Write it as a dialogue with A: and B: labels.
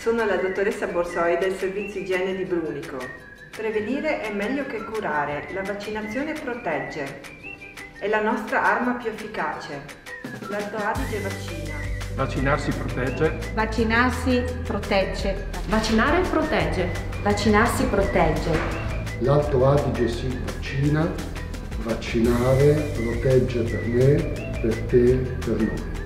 A: Sono la dottoressa Borsoi del servizio igiene di Brunico. Prevenire è meglio che curare, la vaccinazione protegge. È la nostra arma più efficace. L'Alto Adige vaccina.
B: Vaccinarsi protegge.
C: Vaccinarsi protegge.
D: Vaccinare protegge.
C: Vaccinarsi protegge.
E: L'Alto Adige si vaccina, vaccinare protegge per me, per te, per noi.